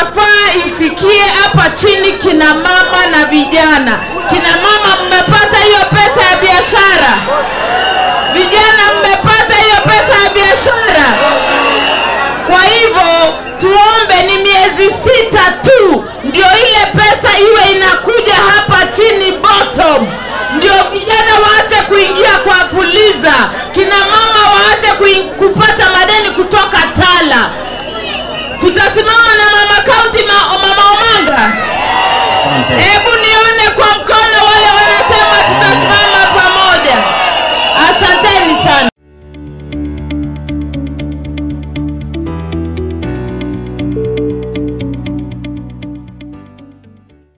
inafaa ifikie hapa chini kina mama na vijana. Kina mama, mmepata hiyo pesa ya biashara? Vijana, mmepata hiyo pesa ya biashara? Kwa hivyo tuombe, ni miezi sita tu ndio ile pesa iwe inakuja hapa chini bottom, ndio vijana waache kuingia kwa fuliza, kina mama waache kupata madeni kutoka Tala. Tutasimama na mama kaunti ma, mama Omanga. Hebu nione kwa mkono wale wanasema tutasimama pamoja. Asanteni sana.